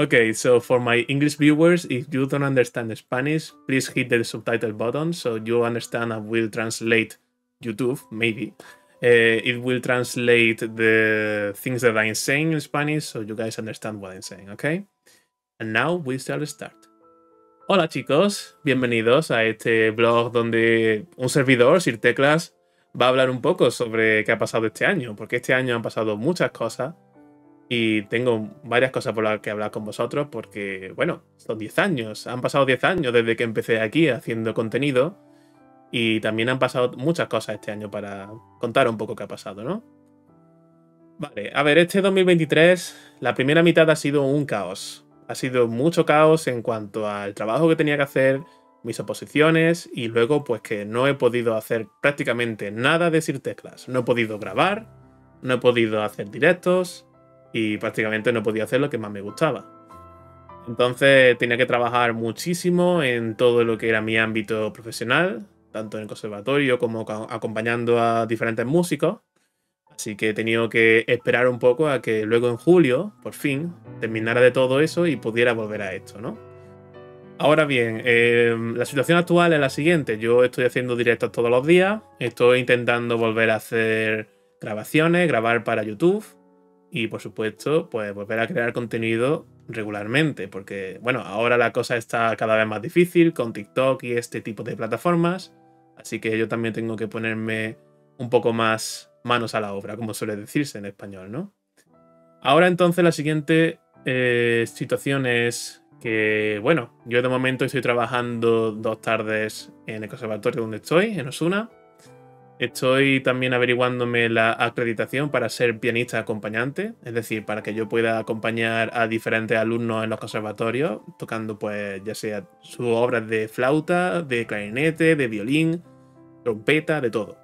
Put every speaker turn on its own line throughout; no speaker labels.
Okay, so for my English viewers, if you don't understand Spanish, please hit the subtitle button so you understand and will translate YouTube, maybe. Uh, it will translate the things that I'm saying in Spanish so you guys understand what I'm saying, okay? And now we shall start. Hola chicos, bienvenidos a este blog donde un servidor, Sir Teclas, va a hablar un poco sobre qué ha pasado este año, porque este año han pasado muchas cosas y tengo varias cosas por las que hablar con vosotros porque, bueno, son 10 años. Han pasado 10 años desde que empecé aquí haciendo contenido. Y también han pasado muchas cosas este año para contar un poco qué ha pasado, ¿no? Vale, a ver, este 2023, la primera mitad ha sido un caos. Ha sido mucho caos en cuanto al trabajo que tenía que hacer, mis oposiciones y luego pues que no he podido hacer prácticamente nada de Sir Teclas. No he podido grabar, no he podido hacer directos, y prácticamente no podía hacer lo que más me gustaba. Entonces tenía que trabajar muchísimo en todo lo que era mi ámbito profesional, tanto en el conservatorio como acompañando a diferentes músicos. Así que he tenido que esperar un poco a que luego en julio, por fin, terminara de todo eso y pudiera volver a esto, ¿no? Ahora bien, em, la situación actual es la siguiente. Yo estoy haciendo directos todos los días, estoy intentando volver a hacer grabaciones, grabar para YouTube y por supuesto, pues volver a crear contenido regularmente, porque bueno, ahora la cosa está cada vez más difícil con TikTok y este tipo de plataformas, así que yo también tengo que ponerme un poco más manos a la obra, como suele decirse en español, ¿no? Ahora entonces la siguiente eh, situación es que, bueno, yo de momento estoy trabajando dos tardes en el conservatorio donde estoy, en Osuna, Estoy también averiguándome la acreditación para ser pianista acompañante, es decir, para que yo pueda acompañar a diferentes alumnos en los conservatorios, tocando pues ya sea sus obras de flauta, de clarinete, de violín, trompeta, de todo.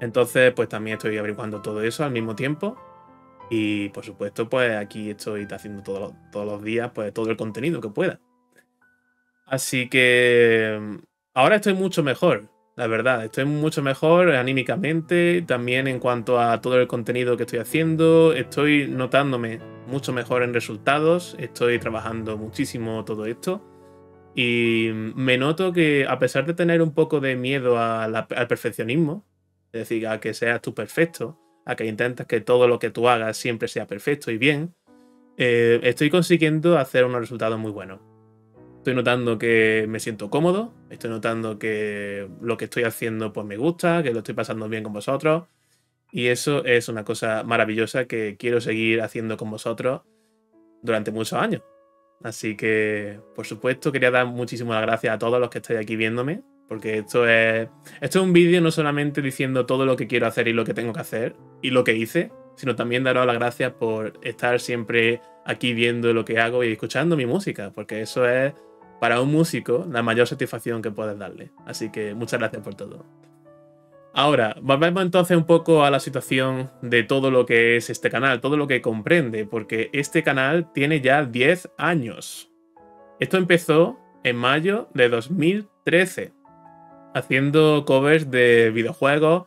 Entonces, pues también estoy averiguando todo eso al mismo tiempo. Y por supuesto, pues aquí estoy haciendo todos los días pues todo el contenido que pueda. Así que ahora estoy mucho mejor la verdad. Estoy mucho mejor anímicamente, también en cuanto a todo el contenido que estoy haciendo. Estoy notándome mucho mejor en resultados, estoy trabajando muchísimo todo esto. Y me noto que a pesar de tener un poco de miedo al perfeccionismo, es decir, a que seas tú perfecto, a que intentes que todo lo que tú hagas siempre sea perfecto y bien, eh, estoy consiguiendo hacer unos resultados muy buenos. Estoy notando que me siento cómodo, estoy notando que lo que estoy haciendo pues me gusta, que lo estoy pasando bien con vosotros. Y eso es una cosa maravillosa que quiero seguir haciendo con vosotros durante muchos años. Así que, por supuesto, quería dar muchísimas gracias a todos los que estáis aquí viéndome, porque esto es, esto es un vídeo no solamente diciendo todo lo que quiero hacer y lo que tengo que hacer y lo que hice, sino también daros las gracias por estar siempre aquí viendo lo que hago y escuchando mi música, porque eso es para un músico la mayor satisfacción que puedes darle. Así que muchas gracias por todo. Ahora, volvemos entonces un poco a la situación de todo lo que es este canal, todo lo que comprende, porque este canal tiene ya 10 años. Esto empezó en mayo de 2013, haciendo covers de videojuegos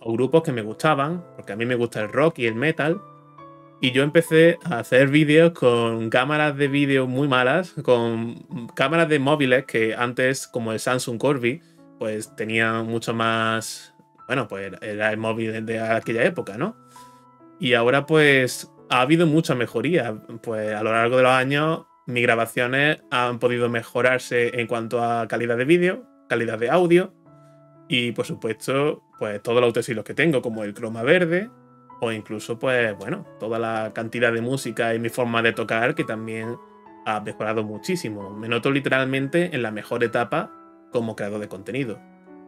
o grupos que me gustaban, porque a mí me gusta el rock y el metal, y yo empecé a hacer vídeos con cámaras de vídeo muy malas, con cámaras de móviles que antes, como el Samsung Corby, pues tenía mucho más. Bueno, pues era el móvil de aquella época, ¿no? Y ahora, pues, ha habido mucha mejoría. Pues a lo largo de los años, mis grabaciones han podido mejorarse en cuanto a calidad de vídeo, calidad de audio y, por supuesto, pues todos los utensilios que tengo, como el croma verde, o incluso, pues bueno, toda la cantidad de música y mi forma de tocar que también ha mejorado muchísimo. Me noto literalmente en la mejor etapa como creador de contenido.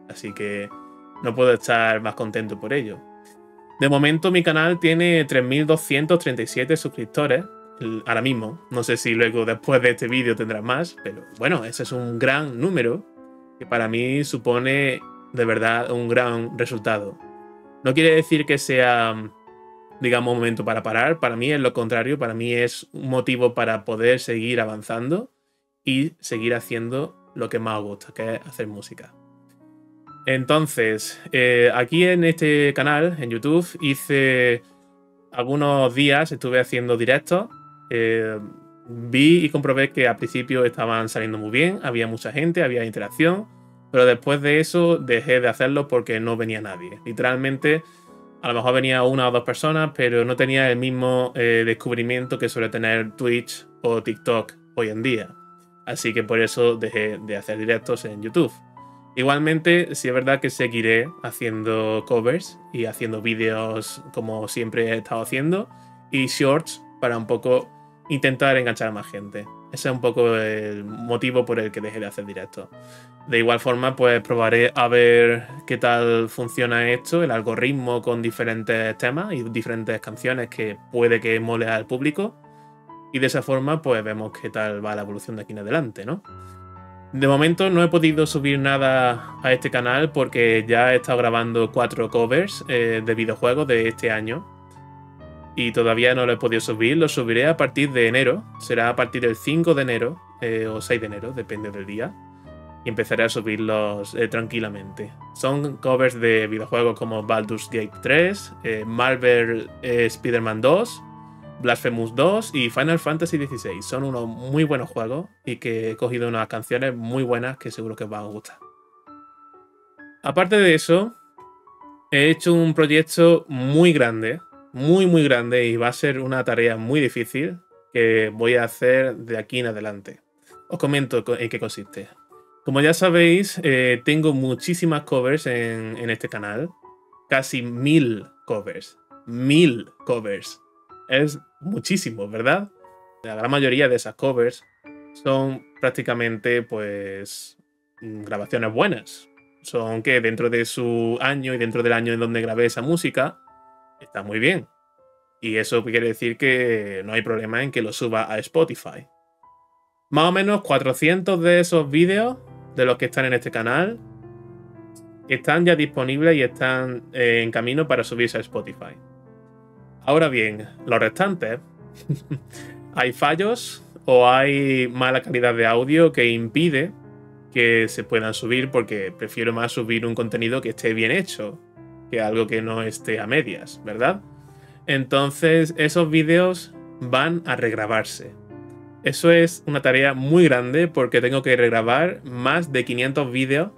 Así que no puedo estar más contento por ello. De momento mi canal tiene 3.237 suscriptores ahora mismo. No sé si luego después de este vídeo tendrá más, pero bueno, ese es un gran número que para mí supone de verdad un gran resultado. No quiere decir que sea digamos, momento para parar. Para mí es lo contrario, para mí es un motivo para poder seguir avanzando y seguir haciendo lo que más gusta, que es hacer música. Entonces, eh, aquí en este canal, en YouTube, hice algunos días, estuve haciendo directos. Eh, vi y comprobé que al principio estaban saliendo muy bien, había mucha gente, había interacción, pero después de eso dejé de hacerlo porque no venía nadie. Literalmente, a lo mejor venía una o dos personas, pero no tenía el mismo eh, descubrimiento que suele tener Twitch o TikTok hoy en día. Así que por eso dejé de hacer directos en YouTube. Igualmente, sí es verdad que seguiré haciendo covers y haciendo vídeos como siempre he estado haciendo y shorts para un poco intentar enganchar a más gente. Ese es un poco el motivo por el que dejé de hacer directo. De igual forma, pues probaré a ver qué tal funciona esto, el algoritmo con diferentes temas y diferentes canciones que puede que mole al público. Y de esa forma, pues vemos qué tal va la evolución de aquí en adelante, ¿no? De momento no he podido subir nada a este canal porque ya he estado grabando cuatro covers eh, de videojuegos de este año. Y todavía no lo he podido subir, lo subiré a partir de enero. Será a partir del 5 de enero eh, o 6 de enero, depende del día. Y empezaré a subirlos eh, tranquilamente. Son covers de videojuegos como Baldur's Gate 3, Marvel Spider-Man 2, Blasphemous 2 y Final Fantasy XVI. Son unos muy buenos juegos y que he cogido unas canciones muy buenas que seguro que os van a gustar. Aparte de eso, he hecho un proyecto muy grande, muy muy grande y va a ser una tarea muy difícil que voy a hacer de aquí en adelante. Os comento en qué consiste. Como ya sabéis, eh, tengo muchísimas covers en, en este canal. Casi mil covers. Mil covers es muchísimo, ¿verdad? La gran mayoría de esas covers son prácticamente, pues, grabaciones buenas. Son que dentro de su año y dentro del año en donde grabé esa música, está muy bien. Y eso quiere decir que no hay problema en que lo suba a Spotify. Más o menos 400 de esos vídeos, de los que están en este canal, están ya disponibles y están eh, en camino para subirse a Spotify. Ahora bien, los restantes, hay fallos o hay mala calidad de audio que impide que se puedan subir porque prefiero más subir un contenido que esté bien hecho que algo que no esté a medias, ¿verdad? Entonces esos vídeos van a regrabarse. Eso es una tarea muy grande porque tengo que regrabar más de 500 vídeos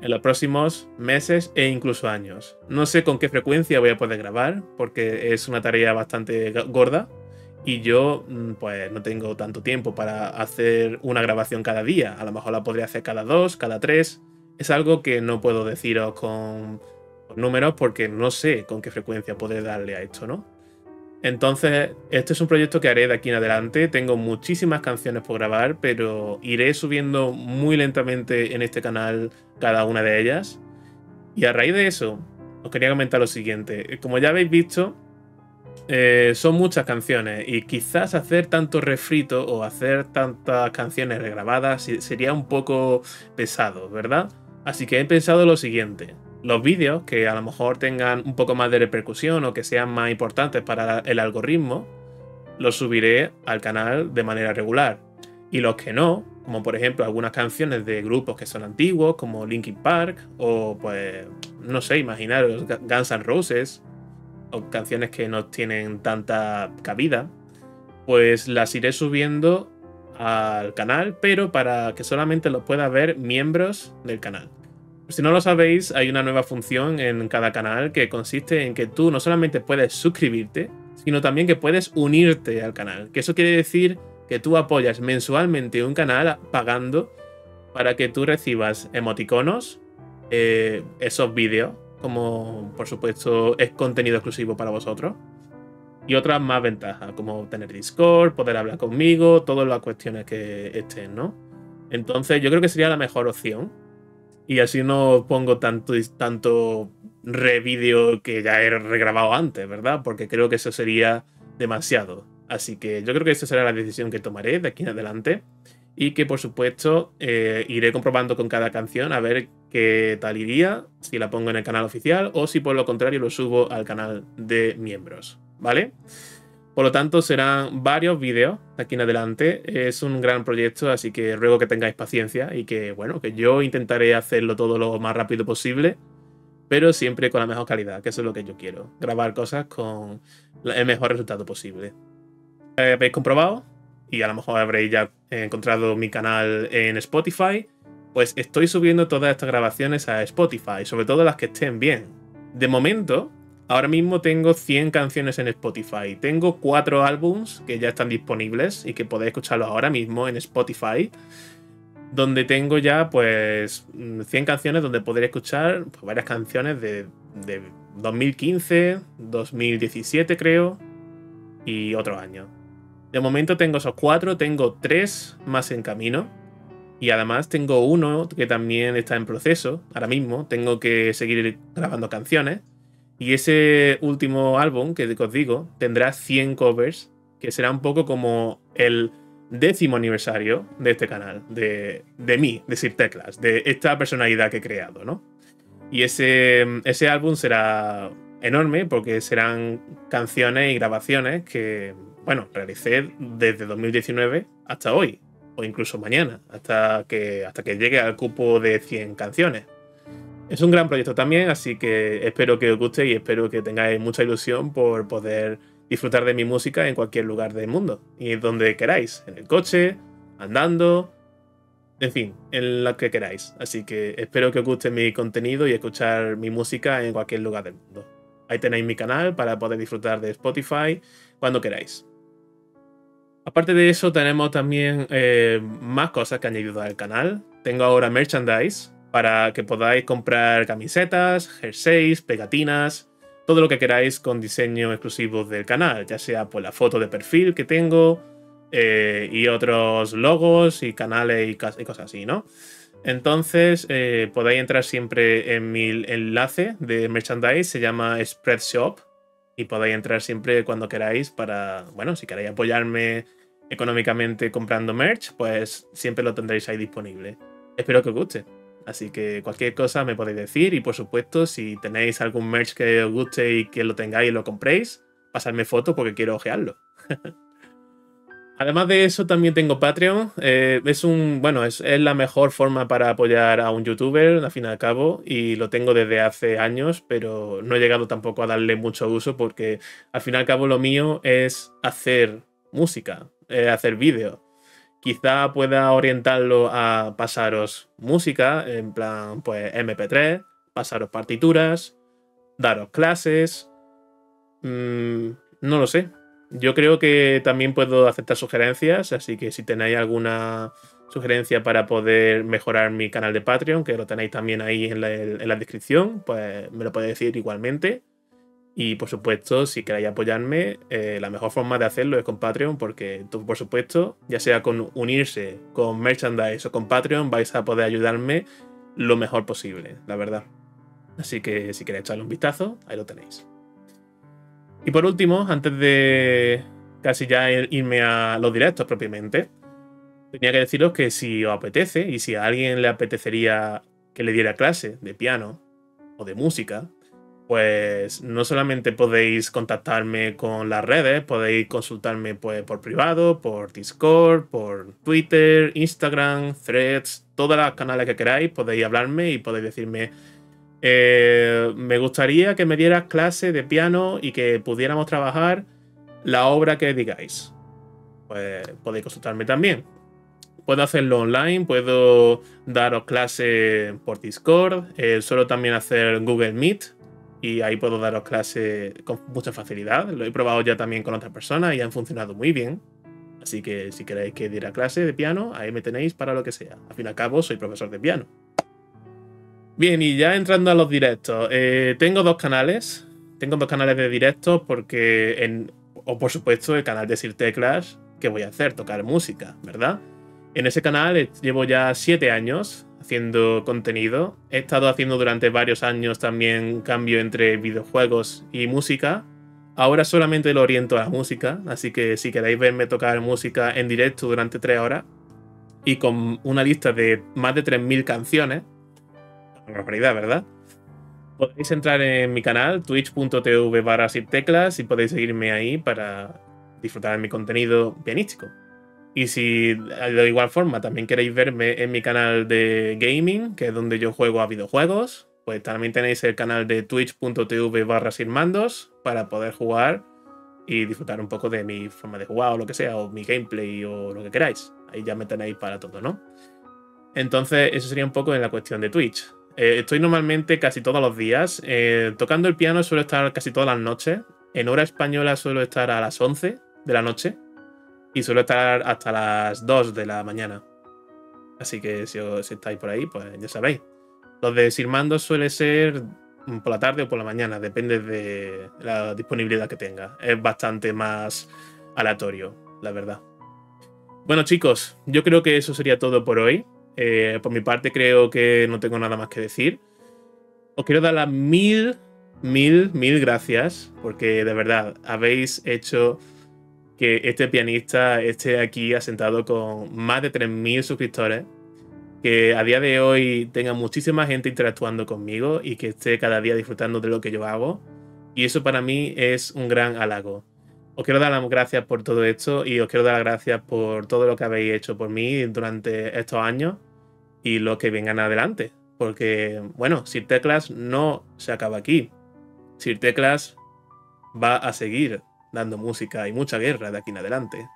en los próximos meses e incluso años. No sé con qué frecuencia voy a poder grabar, porque es una tarea bastante gorda y yo mm, pues no tengo tanto tiempo para hacer una grabación cada día. A lo mejor la podría hacer cada dos, cada tres. Es algo que no puedo deciros con, con números porque no sé con qué frecuencia poder darle a esto, ¿no? Entonces, este es un proyecto que haré de aquí en adelante. Tengo muchísimas canciones por grabar, pero iré subiendo muy lentamente en este canal cada una de ellas. Y a raíz de eso, os quería comentar lo siguiente. Como ya habéis visto, eh, son muchas canciones y quizás hacer tanto refrito o hacer tantas canciones regrabadas sería un poco pesado, ¿verdad? Así que he pensado lo siguiente los vídeos que a lo mejor tengan un poco más de repercusión o que sean más importantes para el algoritmo, los subiré al canal de manera regular. Y los que no, como por ejemplo algunas canciones de grupos que son antiguos, como Linkin Park, o pues, no sé, imaginaros Guns N' Roses, o canciones que no tienen tanta cabida, pues las iré subiendo al canal, pero para que solamente los pueda ver miembros del canal. Si no lo sabéis, hay una nueva función en cada canal que consiste en que tú no solamente puedes suscribirte, sino también que puedes unirte al canal. Que eso quiere decir que tú apoyas mensualmente un canal pagando para que tú recibas emoticonos, eh, esos vídeos, como por supuesto es contenido exclusivo para vosotros, y otras más ventajas, como tener Discord, poder hablar conmigo, todas las cuestiones que estén, ¿no? Entonces yo creo que sería la mejor opción y así no pongo tanto, tanto revídeo que ya he regrabado antes, ¿verdad? Porque creo que eso sería demasiado. Así que yo creo que esa será la decisión que tomaré de aquí en adelante. Y que por supuesto eh, iré comprobando con cada canción a ver qué tal iría, si la pongo en el canal oficial o si por lo contrario lo subo al canal de miembros, ¿vale? Por lo tanto, serán varios vídeos de aquí en adelante. Es un gran proyecto, así que ruego que tengáis paciencia y que, bueno, que yo intentaré hacerlo todo lo más rápido posible, pero siempre con la mejor calidad, que eso es lo que yo quiero. Grabar cosas con el mejor resultado posible. ¿Habéis comprobado? y a lo mejor habréis ya encontrado mi canal en Spotify, pues estoy subiendo todas estas grabaciones a Spotify, sobre todo las que estén bien. De momento, ahora mismo tengo 100 canciones en Spotify. Tengo 4 álbums que ya están disponibles y que podéis escucharlos ahora mismo en Spotify. Donde tengo ya pues 100 canciones donde podréis escuchar pues, varias canciones de, de 2015, 2017 creo, y otros años. De momento tengo esos 4, tengo 3 más en camino y además tengo uno que también está en proceso ahora mismo. Tengo que seguir grabando canciones. Y ese último álbum que os digo tendrá 100 covers, que será un poco como el décimo aniversario de este canal, de, de mí, de Sir Teclas, de esta personalidad que he creado, ¿no? Y ese, ese álbum será enorme porque serán canciones y grabaciones que, bueno, realicé desde 2019 hasta hoy o incluso mañana, hasta que, hasta que llegue al cupo de 100 canciones. Es un gran proyecto también, así que espero que os guste y espero que tengáis mucha ilusión por poder disfrutar de mi música en cualquier lugar del mundo y donde queráis, en el coche, andando, en fin, en lo que queráis. Así que espero que os guste mi contenido y escuchar mi música en cualquier lugar del mundo. Ahí tenéis mi canal para poder disfrutar de Spotify cuando queráis. Aparte de eso, tenemos también eh, más cosas que añadido al canal. Tengo ahora merchandise para que podáis comprar camisetas, jerseys, pegatinas, todo lo que queráis con diseño exclusivo del canal, ya sea por la foto de perfil que tengo eh, y otros logos y canales y, cosas así, ¿no? Entonces eh, podéis entrar siempre en mi enlace de merchandise, se llama Spreadshop y podéis entrar siempre cuando queráis para, bueno, si queréis apoyarme económicamente comprando merch, pues siempre lo tendréis ahí disponible. Espero que os guste. Así que cualquier cosa me podéis decir y por supuesto si tenéis algún merch que os guste y que lo tengáis y lo compréis, pasadme foto porque quiero ojearlo. Además de eso, también tengo Patreon. Eh, es un. Bueno, es, es, la mejor forma para apoyar a un youtuber, al fin y al cabo. Y lo tengo desde hace años, pero no he llegado tampoco a darle mucho uso porque al fin y al cabo lo mío es hacer música, hacer vídeos. Quizá pueda orientarlo a pasaros música, en plan, pues MP3, pasaros partituras, daros clases. Mm, no lo sé. Yo creo que también puedo aceptar sugerencias, así que si tenéis alguna sugerencia para poder mejorar mi canal de Patreon, que lo tenéis también ahí en la, en la descripción, pues me lo podéis decir igualmente. Y por supuesto, si queréis apoyarme, eh, la mejor forma de hacerlo es con Patreon, porque por supuesto, ya sea con unirse con merchandise o con Patreon, vais a poder ayudarme lo mejor posible, la verdad. Así que si queréis echarle un vistazo, ahí lo tenéis. Y por último, antes de casi ya irme a los directos propiamente, tenía que deciros que si os apetece y si a alguien le apetecería que le diera clase de piano o de música, pues no solamente podéis contactarme con las redes, podéis consultarme pues, por privado, por Discord, por Twitter, Instagram, Threads, todas las canales que queráis, podéis hablarme y podéis decirme eh, me gustaría que me dieras clase de piano y que pudiéramos trabajar la obra que digáis. Pues podéis consultarme también. Puedo hacerlo online, puedo daros clase por Discord, eh, suelo también hacer Google Meet y ahí puedo daros clase con mucha facilidad. Lo he probado ya también con otras personas y han funcionado muy bien. Así que si queréis que diera clase de piano, ahí me tenéis para lo que sea. Al fin y al cabo, soy profesor de piano. Bien, y ya entrando a los directos, eh, tengo dos canales. Tengo dos canales de directos porque, en, o por supuesto, el canal de Sir Teclas, que voy a hacer, tocar música, ¿verdad? En ese canal llevo ya siete años haciendo contenido. He estado haciendo durante varios años también cambio entre videojuegos y música. Ahora solamente lo oriento a la música, así que si queréis verme tocar música en directo durante tres horas y con una lista de más de 3.000 canciones, barbaridad, ¿verdad? Podéis entrar en mi canal, twitch.tv barra teclas y podéis seguirme ahí para disfrutar de mi contenido pianístico. Y si de igual forma también queréis verme en mi canal de gaming, que es donde yo juego a videojuegos, pues también tenéis el canal de twitch.tv barra sin mandos para poder jugar y disfrutar un poco de mi forma de jugar o lo que sea, o mi gameplay o lo que queráis. Ahí ya me tenéis para todo, ¿no? Entonces, eso sería un poco en la cuestión de Twitch. Eh, estoy normalmente casi todos los días. Eh, tocando el piano suelo estar casi todas las noches. En hora española suelo estar a las 11 de la noche. Y suelo estar hasta las 2 de la mañana. Así que si, os, estáis por ahí, pues ya sabéis. Los de Sirmando suele ser por la tarde o por la mañana, depende de la disponibilidad que tenga. Es bastante más aleatorio, la verdad. Bueno chicos, yo creo que eso sería todo por hoy. Eh, por mi parte creo que no tengo nada más que decir. Os quiero dar las mil, mil, mil gracias porque de verdad habéis hecho que este pianista esté aquí asentado con más de 3.000 suscriptores, que a día de hoy tenga muchísima gente interactuando conmigo y que esté cada día disfrutando de lo que yo hago. Y eso para mí es un gran halago. Os quiero dar las gracias por todo esto y os quiero dar las gracias por todo lo que habéis hecho por mí durante estos años y lo que vengan adelante. Porque, bueno, Sir Teclas no se acaba aquí. Sir Teclas va a seguir dando música y mucha guerra de aquí en adelante.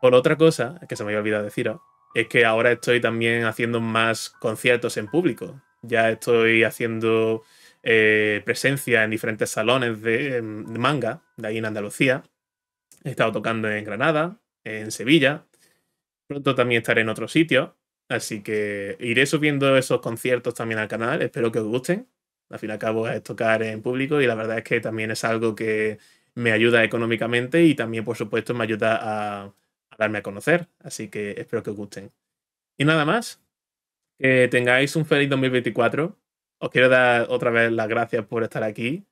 Por otra cosa, que se me había olvidado deciros, es que ahora estoy también haciendo más conciertos en público. Ya estoy haciendo eh, presencia en diferentes salones de, manga de ahí en Andalucía. He estado tocando en Granada, en Sevilla. Pronto también estaré en otro sitio. Así que iré subiendo esos conciertos también al canal. Espero que os gusten. Al fin y al cabo es tocar en público y la verdad es que también es algo que me ayuda económicamente y también, por supuesto, me ayuda a, darme a conocer. Así que espero que os gusten. Y nada más. Que tengáis un feliz 2024 os quiero dar otra vez las gracias por estar aquí.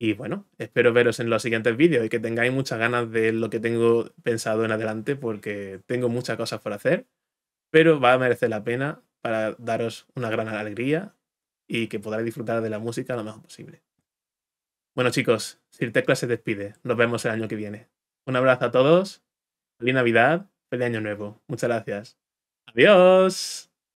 Y bueno, espero veros en los siguientes vídeos y que tengáis muchas ganas de lo que tengo pensado en adelante porque tengo muchas cosas por hacer, pero va a merecer la pena para daros una gran alegría y que podáis disfrutar de la música lo mejor posible. Bueno chicos, Sir Tecla se despide. Nos vemos el año que viene. Un abrazo a todos. Feliz Navidad. Feliz Año Nuevo. Muchas gracias. Adiós.